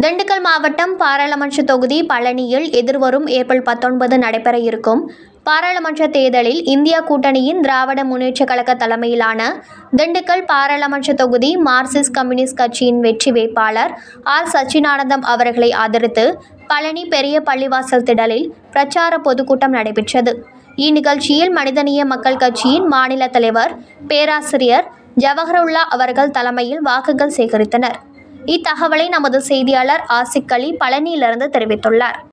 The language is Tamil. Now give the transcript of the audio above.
திண்டுக்கல் மாவட்டம் பாராளுமன்ற தொகுதி பழனியில் எதிர்வரும் ஏப்ரல் பத்தொன்பது நடைபெற இருக்கும். பாராளுமன்ற தேர்தலில் இந்தியா கூட்டணியின் திராவிட முன்னேற்றக் கழக தலைமையிலான திண்டுக்கல் பாராளுமன்ற தொகுதி மார்க்சிஸ்ட் கம்யூனிஸ்ட் கட்சியின் வெற்றி வேட்பாளர் ஆர். சச்சிதானந்தம் அவர்களை ஆதரித்து பழனி பெரிய பள்ளிவாசல் திடலில் பிரச்சார பொதுக்கூட்டம் நடைபெற்றது. இந்நிகழ்ச்சியில் மனிதநேய மக்கள் கட்சியின் மாநில தலைவர் பேராசிரியர் ஜவஹருல்லா அவர்கள் தலைமையில் வாக்குகள் சேகரித்தனர். இத்தகவலை நமது செய்தியாளர் ஆசிக் அலி பழனியிலிருந்து தெரிவித்துள்ளார்.